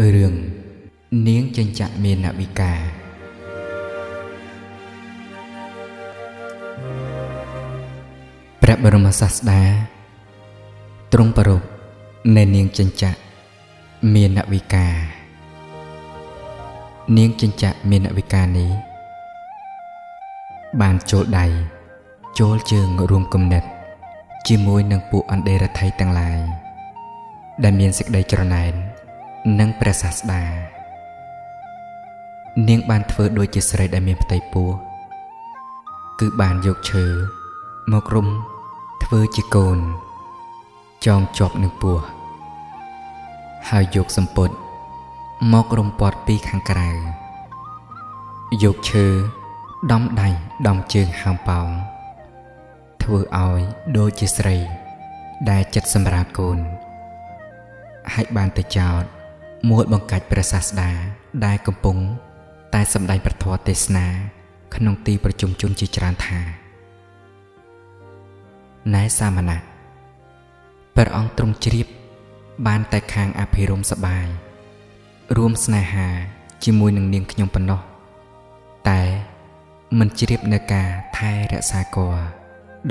រឿងនាងចិញ្ចៈមាននវិកាព្រះបរមសាស្តាទ្រង់ប្រពនៃនាងចិញ្ចៈមាននវិកានាងចិញ្ចៈមាននវិកានេះបានចូលដៃចូលជើងរួមគំនិត ជាមួយនឹងពួកអន្តេរដ្ឋីទាំងឡាយដែលមានសេចក្តីច្រណែន និងព្រះសាស្តានាងបានធ្វើដូចជាស្រីដែលមានផ្ទៃពោះគឺបានយកឈើមករុំធ្វើជាកូន ចងជាប់នឹងពោះហើយយកសម្ពុតមករំពាត់ពីខាងក្រៅយកឈើដំដៃដំជើងហើមប៉ោងធ្វើឲ្យដូចជាស្រី ដែលចិត្តសម្រាប់កូនហើយបានទៅចោត មួលបង្កាច់ព្រះសាស្តាដែលកំពុង តែសម្ដែងប្រធមទេសនា ក្នុងទីប្រជុំជនជាច្រើនថាណែសាមណៈព្រះអង្គទ្រង់ជ្រាប បានតែខាងអភិរមសបាយរួមស្នេហាជាមួយនឹងនាងខ្ញុំប៉ុណ្ណោះតែមិនជ្រាបនៅការថែរក្សាគរ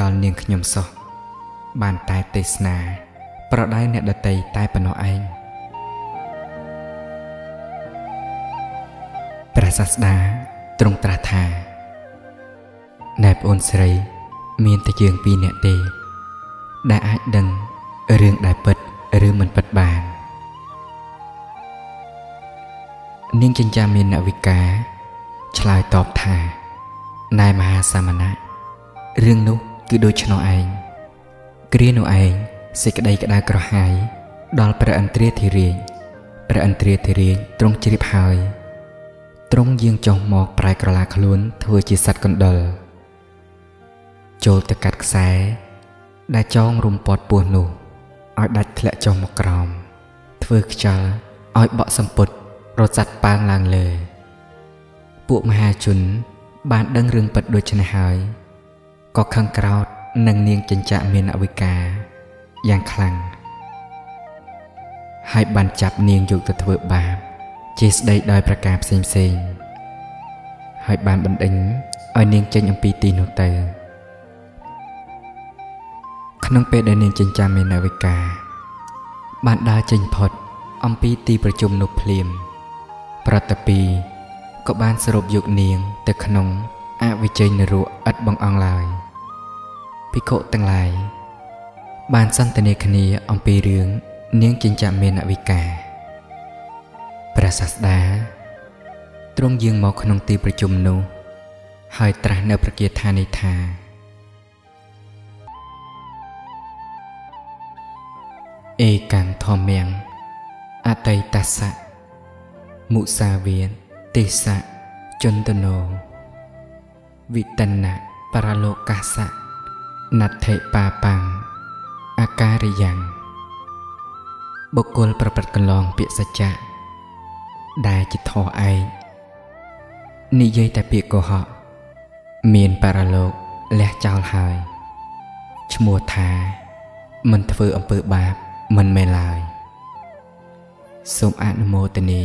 ដល់នាងខ្ញុំសោះបានតែទេសនា ប្រដៅអ្នកដតីតែប៉ុណ្ណោះឯង ព្រះសាស្តាទ្រង់ត្រាស់ថាណែប្អូនស្រី មានតែយើងពីរនាក់ទេ ដែលអាចដឹងរឿងដែលពិតឬមិនពិតបាននាងចិញ្ចាមាននវិកាឆ្លើយតបថាណែមហាសាមណៈរឿងនោះគឺដូចឆ្នោឯងគ្រានោះឯងសេចក្តីក្តៅក្រហាយដល់ព្រះឥន្ទ្រាធិរាជព្រះឥន្ទ្រាធិរាជទ្រង់ជ្រាបហើយ ទ្រង់យាងចុះមកប្រែក្រឡាខ្លួនធ្វើជាសត្វកណ្ដុរចូលទៅកាត់ខ្សែ ដែលចងរុំពាត់ពោះនោះឲ្យដាច់ធ្លាក់ចុះមកក្រោមធ្វើខ្យល់ឲ្យបក់សម្ពុតរត់សัตว์ប៉ាងឡើងលើ ពួកមហាជន បានដឹងរឿងពិតដូច្នេះហើយក៏ខឹងក្រោតនឹងនាងចិញ្ចាមានអវិការយ៉ាងខ្លាំងហើយបានចាប់នាងយកទៅធ្វើបាប ជាស្ដីដោយប្រការផ្សេងផ្សេងហើយបានបណ្ដេញឲ្យនាងចេញអំពីទីនោះទៅក្នុងពេលដែលនាងចិញ្ចាមេនាវិកាបានដើរចេញផុតអំពីទីប្រជុំនោះភ្លាម ប្រតពីក៏បានសរុបយកនាងទៅក្នុងអវិជ័យនរៈឥតបងអង្គឡើយភិក្ខុទាំងឡាយបានសន្ទនាគ្នាអំពីរឿងនាងចិញ្ចាមេនវិកា ព្រះសាស្តាទ្រង់យាងមកក្នុងទីប្រជុំនោះ ហើយត្រាស់នៅប្រគាថានេះថាអេកាំងធម្មំអតីតសៈមុសាវានទេសៈចន្តនោវិតនៈបរលោកសៈណដ្ឋិបាបាំងអាការិយ៉ាងបុគ្គលប្រព្រឹត្តកន្លងពាក្យសច្ចៈ ដែលជាធោះឯងនិយាយតែពាក្យកុហកមានបរលោកលះចោលហើយឈ្មោះថាមិនធ្វើអំពើបាបមិនមែនឡើយសូមអនុមោទនា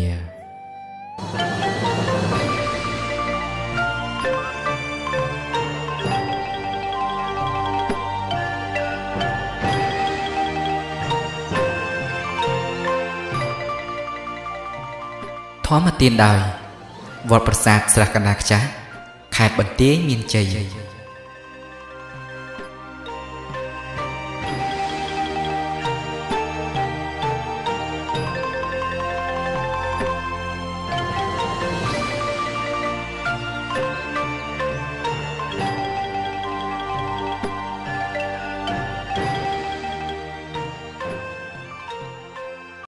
ធម្មទានដោយវត្តប្រាសាទស្រះកណ្ដាលខ្ចាស់ខេត្តបន្ទាយមានជ័យ